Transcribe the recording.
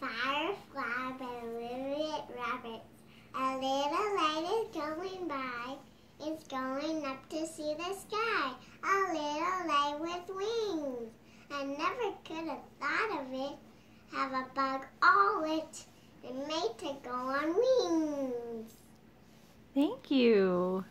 firefly ballooned rabbits. A little light is going by. It's going up to see the sky. A little light with wings. I never could have thought of it. Have a bug all it and made to go on wings. Thank you.